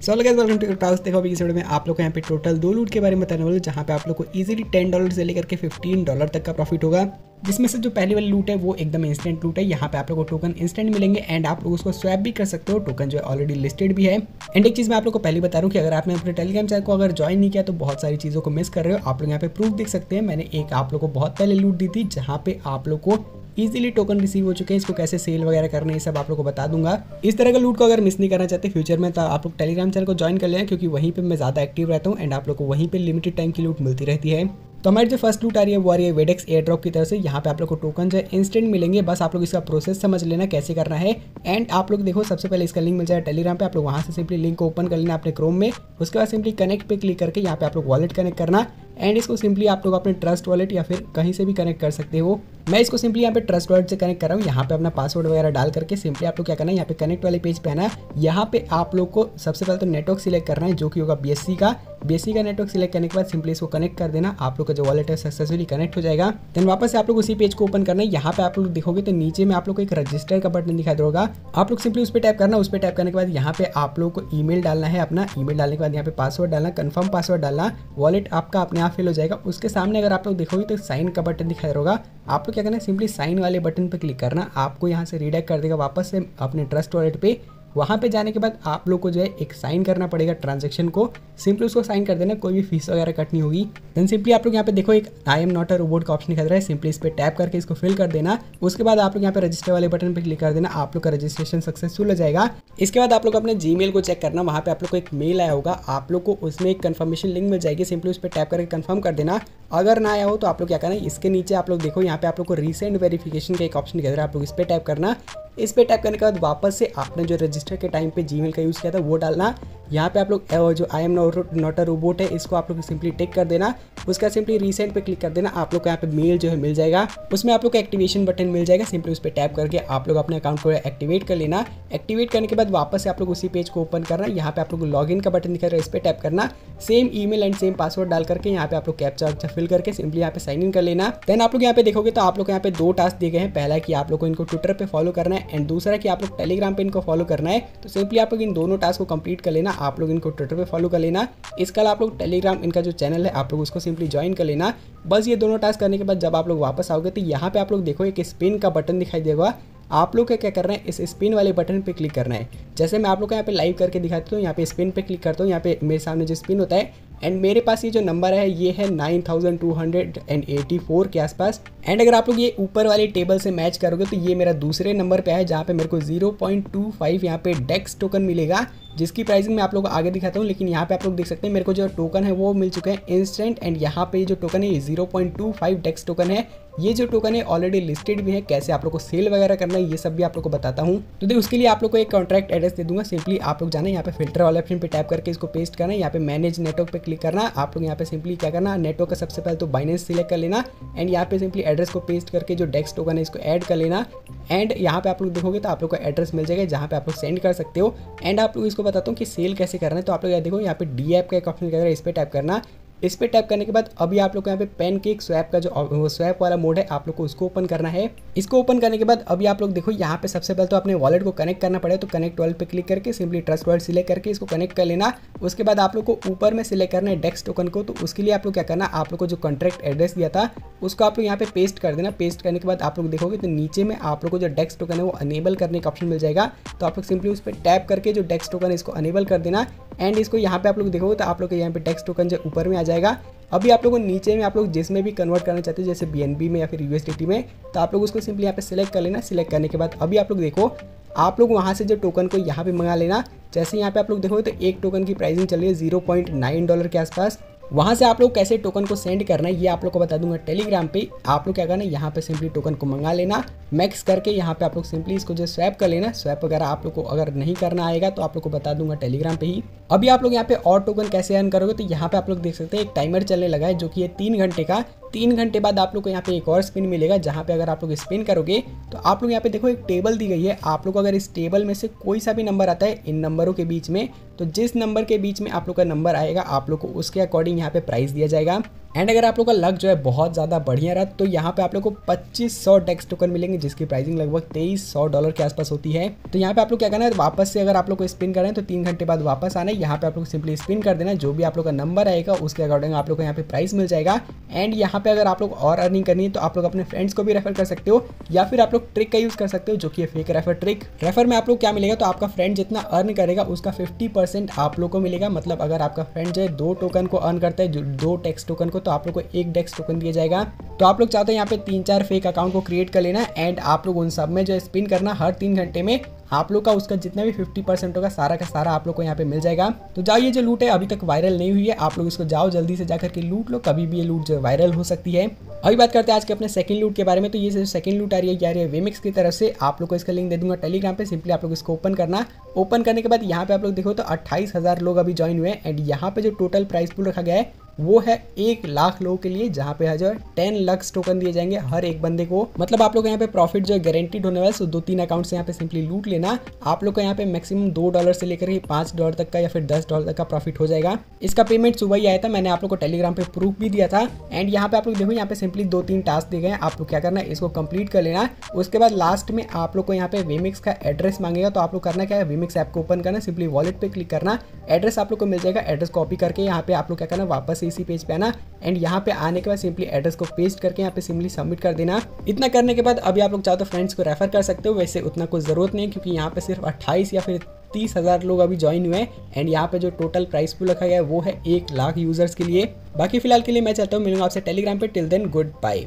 So guys welcome to टाउस देखो अभी इस वीडियो में आप लोग को यहाँ पे टोटल दो लूट के बारे में बताने वाले जहाँ पे आप लोग को इजीली टेन डॉलर से लेकर के फिफ्टीन डॉलर तक का प्रॉफिट होगा। जिसमें से जो पहली वाली लूट है, वो एकदम इंस्टेंट लूट है। यहाँ पे आप लोग को टोकन इंस्टेंट मिलेंगे एंड आप लोग उसको स्वैप भी कर सकते हो। टोकन जो है ऑलरेडी लिस्टेड भी है। एंड एक चीज़ मैं आप लोग को पहले बता रहा हूँ कि अगर आपने अपने टेलीग्राम चैनल को अगर ज्वाइन नहीं किया तो बहुत सारी चीज़ों को मिस कर रहे हो। आप लोग यहाँ पे प्रूफ देख सकते हैं। मैंने एक आप लोग को बहुत पहले लूट दी थी, जहाँ पे आप लोग को इजीली टोकन रिसीव हो चुके हैं, इसको कैसे सेल वगैरह करना है सब आप लोग को बता दूँगा। इस तरह का लूट को अगर मिस नहीं करना चाहते फ्यूचर में तो आप लोग टेलीग्राम चैनल को ज्वाइन कर लें, क्योंकि वहीं पर मैं ज़्यादा एक्टिव रहता हूँ एंड आप लोग को वहीं पर लिमिटेड टाइम की लूट मिलती रहती है। तो हमारी जो फ़र्स्ट लूट आ रही है, वो आ रही है वेडेक्स एयर ड्रॉप की तरफ़ से। यहाँ पे आप लोग को टोकन जो है इंस्टेंट मिलेंगे, बस आप लोग इसका प्रोसेस समझ लेना कैसे करना है। एंड आप लोग देखो, सबसे पहले इसका लिंक मिल जाए टेलीग्राम पे, आप लोग वहाँ से सिंपली लिंक को ओपन कर लेना अपने क्रोम में। उसके बाद सिंपली कनेक्ट पे क्लिक करके यहाँ पे आप लोग वॉलेट कनेक्ट करना। एंड इसको सिंपली आप लोग अपने ट्रस्ट वॉलेट या फिर कहीं से भी कनेक्ट कर सकते हो। मैं इसको सिंपली यहाँ पे ट्रस्ट वॉलेट से कनेक्ट कर रहा हूँ। यहाँ पे अपना पासवर्ड वगैरह डाल करके सिंपली आप लोग क्या करना है? यहाँ पे कनेक्ट वाले पेज पे आना है। यहाँ पे आप लोग को सबसे पहले तो नेटवर्क सिलेक्ट करना है, जो कि होगा बीएससी का। बी का नेटवर्क सिलेक्ट करने के बाद सिंपली इसको कनेक्ट कर देना। आप लोग का जो वॉलेट है सक्सेसफुली कनेक्ट हो जाएगा। देन वापस आप लोग उसी पेज को ओपन करना है। यहाँ पे आप लोग देखोगे तो नीचे में आप लोग को एक रजिस्टर का बटन दिखाई देगा। आप लोग सिंपली उस पर टाइप करना उस पर टाइप करने के बाद यहाँ पे आप लोग को ईमेल डालना है अपना। ईमेल डालने के बाद यहाँ पे पासवर्ड डालना कंफर्म पासवर्ड डालना। वॉलेट आपका अपने आप फिल हो जाएगा। उसके सामने अगर आप लोग देखोगे तो साइन का बटन दिखाई देगा। आप लोग क्या करना है? सिंपली साइन वाले बटन पर क्लिक करना। आपको यहाँ से रिडेक्ट कर देगा वापस से अपने ट्रस्ट वॉलेट पे। वहाँ पे जाने के बाद आप लोग को जो है एक साइन करना पड़ेगा ट्रांजेक्शन को सिंपली उसको साइन कर देना कोई भी फ़ीस वगैरह कट नहीं होगी देन सिंपली आप लोग यहाँ पे देखो एक I am not a robot का ऑप्शन निकल रहा है सिंपली इस पर टैप करके इसको फिल कर देना उसके बाद आप लोग यहाँ पे रजिस्टर वाले बटन पर क्लिक कर देना आप लोग का रजिस्ट्रेशन सक्सेसफुल हो जाएगा इसके बाद आप लोग अपने जी को चेक करना वहाँ पे आप लोग को एक मेल आया होगा आप लोग को उसमें एक कन्फर्मेशन लिंक मिल जाएगी सिंपली उस पर टैप करके कन्फर्म कर देना अगर ना आया हो तो आप लोग क्या करना है इसके नीचे आप लोग देखो यहाँ पे आप लोग को रिसेंट वेरिफिकेशन का एक ऑप्शन निकल रहा है आप लोग इस पर टैप करना इस पर टैप करने के बाद वापस से आपने जो रजिस्टर के टाइम पे जीमेल का यूज़ किया था वो डालना यहाँ पे आप लोग जो I am not a robot है इसको आप लोग सिंपली टेक कर देना उसका सिंपली रीसेंट पे क्लिक कर देना आप लोग को यहाँ पे मेल जो है मिल जाएगा उसमें आप लोग को एक्टिवेशन बटन मिल जाएगा सिंपली उस पर टैप करके आप लोग अपने अकाउंट को एक्टिवेट कर लेना एक्टिवेट करने के बाद वापस से आप लोग उसी पेज को ओपन करना यहाँ पे आप लोग लॉग इन का बटन दिखा रहा है इस पर टैप करना same e and same password डाल करके यहाँ पे आप लोग कैप्चा वैप्चा फिल करके सिंपली यहाँ पे साइन इन कर लेना देन आप लोग यहाँ पे देखोगे तो आप लोग यहाँ पे दो टास्क दिए गए हैं पहला कि आप लोग को इनको ट्विटर पे फॉलो करना है एंड दूसरा कि आप लोग टेलीग्राम पे इनको फॉलो करना है तो सिंपली आप लोग इन दोनों टास्क को कंप्लीट कर लेना, आप लोग इनको ट्विटर पे फॉलो कर लेना। इसके अलावा आप लोग टेलीग्राम इनका जो चैनल है, आप लोग उसको सिंपली ज्वाइन कर लेना। बस ये दोनों टास्क करने के बाद जब आप लोग वापस आओगे तो यहाँ पे आप लोग देखो एक स्पिन का बटन दिखाई देगा। आप लोग का क्या करना है, इस स्पिन वाले बटन पे क्लिक करना है। जैसे मैं आप लोग को यहाँ पे लाइव करके दिखाता हूँ, यहाँ पे स्पिन पे क्लिक करता हूँ, यहाँ पे मेरे सामने जो स्पिन होता है एंड मेरे पास ये जो नंबर है, ये है nine thousand two hundred and eighty four के आसपास। एंड अगर आप लोग ये ऊपर वाले टेबल से मैच करोगे तो ये मेरा दूसरे नंबर पे है, जहाँ पे मेरे को 0.25 पॉइंट यहाँ पे डेक्स टोकन मिलेगा, जिसकी प्राइसिंग मैं आप लोग को आगे दिखाता हूँ। लेकिन यहाँ पे आप लोग देख सकते हैं, मेरे को जो टोकन है, वो मिल चुके हैं इंस्टेंट एंड यहाँ पे जो टोकन है, ये zero point two five dex token है। ये जो टोकन है ऑलरेडी लिस्टेड भी है कैसे आप लोग को सेल वगैरह करना है ये सब भी आप लोग को बताता हूँ तो देखिए उसके लिए आप लोग को एक कॉन्ट्रैक्ट एड्रेस दे दूँगा सिंपली आप लोग जाना यहाँ पे फ़िल्टर वाले ऑप्शन पे टाइप करके इसको पेस्ट करना है यहाँ पे मैनेज नेटवर्क पे क्लिक करना आप लोग यहाँ पे सिंपली क्या करना नेटवर्क का सबसे पहले तो बाइनेंस सिलेक्ट कर लेना एंड यहाँ पे सिंपली एड्रेस को पेस्ट करके जो डेस्क टोकन है इसको ऐड कर लेना एंड यहाँ पे आप लोग देखोगे तो आप लोग का एड्रेस मिल जाएगा जहाँ पे आप लोग सेंड कर सकते हो एंड आप लोग इसको बताता हूँ कि सेल कैसे करना है तो आप लोग यहाँ देखो यहाँ पे डी ऐप का एक ऑप्शन है इस पर टाइप करना इस पर टैप करने के बाद अभी आप लोग को यहाँ पे पेन केक स्वैप का जो स्वैप वाला मोड है आप लोग को उसको ओपन करना है इसको ओपन करने के बाद अभी आप लोग देखो यहाँ पे सबसे पहले तो अपने वॉलेट को कनेक्ट करना पड़ेगा तो कनेक्ट वॉलेट पे क्लिक करके सिंपली ट्रस्ट वॉलेट सिलेक्ट करके इसको कनेक्ट कर लेना उसके बाद आप लोग को ऊपर में सिलेक्ट करना है डेस्क टोकन को तो उसके लिए आप लोग क्या करना आप लोग को जो कॉन्ट्रैक्ट एड्रेस दिया था उसको आप लोग यहाँ पे पेस्ट कर देना पेस्ट करने के बाद आप लोग देखोगे तो नीचे में आप लोग को जो डेस्क टोकन है वो अनेबल करने का ऑप्शन मिल जाएगा तो आप लोग सिंपली उस पर टैप करके जो डेस्क टोकन है इसको अनेबल कर देना एंड इसको यहाँ पे आप लोग देखोगे तो आप लोग यहाँ पे डेस्क टोकन जो ऊपर में आ जाएगा। अभी आप लोगों को नीचे में, आप लोग जिसमें भी कन्वर्ट करना चाहते हो, जैसे BNB में या फिर USDT में तो आप लोग उसको सिंपली यहाँ पे सिलेक्ट कर लेना। सिलेक्ट करने के बाद अभी आप लोग देखो, आप लोग वहाँ से जो टोकन को यहाँ पे मंगा लेना, जैसे यहाँ पे आप लोग देखोगे तो एक टोकन की प्राइसिंग चल रही है ज़ीरो पॉइंट नाइन डॉलर के आसपास। वहाँ से आप लोग कैसे टोकन को सेंड करना है, ये आप लोग को बता दूँगा टेलीग्राम पे। आप लोग क्या करना है, यहाँ पे सिंपली टोकन को मंगा लेना। मैक्स करके यहाँ पे आप लोग सिंपली इसको जो स्वैप कर लेना। स्वैप वगैरह आप लोग को अगर नहीं करना आएगा तो आप लोग को बता दूँगा टेलीग्राम पे ही। अभी आप लोग यहाँ पे और टोकन कैसे अर्न करोगे तो यहाँ पे आप लोग देख सकते हैं, एक टाइमर चलने लगा है, जो कि ये तीन घंटे का तीन घंटे बाद आप लोग को यहाँ पे एक और स्पिन मिलेगा, जहाँ पे अगर आप लोग स्पिन करोगे तो आप लोग यहाँ पे देखो एक टेबल दी गई है। आप लोग अगर इस टेबल में से कोई सा भी नंबर आता है, इन नंबरों के बीच में तो जिस नंबर के बीच में आप लोग का नंबर आएगा, आप लोग को उसके अकॉर्डिंग यहाँ पे प्राइस दिया जाएगा। एंड अगर आप लोग का लक जो है बहुत ज़्यादा बढ़िया रहा तो यहाँ पे आप लोग को पच्चीस सौ डेक्स टोकन मिलेंगे, जिसकी प्राइसिंग लगभग तेईस सौ डॉलर के आसपास होती है। तो यहाँ पे आप लोग क्या करना है, वापस से अगर आप लोग को स्पिन कर रहे हैं तो तीन घंटे बाद वापस आना है। यहाँ पे आप लोग सिंपली स्पिन कर देना, जो भी आप लोग का नंबर आएगा, उसके अकॉर्डिंग आप लोग को यहाँ पे प्राइस मिल जाएगा। एंड यहाँ पे अगर आप लोग और अर्निंग करनी है तो आप लोग अपने फ्रेंड्स को भी रेफर कर सकते हो, या फिर आप लोग ट्रिक का यूज़ कर सकते हो, जो कि फेक रेफर ट्रिक रेफर में आप लोग क्या मिलेगा तो आपका फ्रेंड जितना अर्न करेगा, उसका फिफ्टी आप लोग को मिलेगा। मतलब अगर आपका फ्रेंड जो है, दो टोकन को अर्न करता है दो टेक्स टोकन को तो आप लोग को एक डेक्स टोकन दिया जाएगा। तो आप लोग चाहते हैं यहाँ पे तीन चार फेक अकाउंट को क्रिएट कर लेना एंड आप लोग उन सब में जो स्पिन करना हर तीन घंटे में, आप लोग का उसका जितना भी 50 परसेंट होगा, सारा का सारा आप लोग को यहाँ पे मिल जाएगा। तो जाओ, ये जो लूट है अभी तक वायरल नहीं हुई है, आप लोग इसको जाओ, जल्दी से जाकर के लूट लो कभी भी ये लूट जो वायरल हो सकती है। अभी बात करते हैं आज के अपने सेकंड लूट के बारे में तो ये जो सेकंड लूट आ रही है रही है वेमिक्स की तरफ़ से। आप लोग को इसका लिंक दे दूँगा टेलीग्राम पे सिंपली आप लोग इसको ओपन करना। ओपन करने के बाद यहाँ पे आप लोग देखो तो अट्ठाईस लोग अभी ज्वाइन हुए एंड यहाँ पे जो टोटल प्राइस पुल रखा गया है वो है एक लाख लोगों के लिए, जहाँ पे जो है टेन लक्स टोकन दिए जाएँगे हर एक बंदे को। मतलब आप लोग यहाँ पे प्रॉफिट जो है गारंटीड होने वाला है दो तीन अकाउंट से यहाँ पे सिंपली लूट लेना। आप लोग को यहाँ पे मैक्सिमम दो डॉलर से लेकर ही पाँच डॉलर तक का या फिर दस डॉलर तक का प्रॉफिट हो जाएगा। इसका पेमेंट सुबह ही आया था, मैंने आप लोग को टेलीग्राम पे प्रूफ भी दिया था। एंड यहाँ पे आप लोग देखो, यहाँ पे सिंपली दो तीन टास्क दिए गए आप लोग क्या करना है, इसको कंप्लीट कर लेना। उसके बाद लास्ट में आप लोग को यहाँ पे वेमिक्स का एड्रेस मांगेगा तो आप लोग करना क्या है वेमिक्स ऐप को ओपन करना सिंपली वॉलेट पे क्लिक करना। एड्रेस आप लोग को मिल जाएगा, एड्रेस कॉपी करके यहाँ पे आप लोग क्या करना, वापस इसी पेज पे आना। एंड यहाँ पे आने के बाद सिंपली एड्रेस को पेस्ट करके यहाँ पे सिंपली सबमिट कर देना। इतना करने के बाद अभी आप लोग चाहो तो फ्रेंड्स को रेफर कर सकते हो, वैसे उतना कोई ज़रूरत नहीं, क्योंकि यहाँ पे सिर्फ़ अट्ठाईस या फिर तीस हज़ार लोग अभी ज्वाइन हुए हैं। एंड यहाँ पे जो टोटल प्राइस पुल रखा गया है, वो है एक लाख यूज़र्स के लिए। बाकी फ़िलहाल के लिए मैं चाहता हूँ, मिलूँगा आपसे टेलीग्राम पे। Till then good bye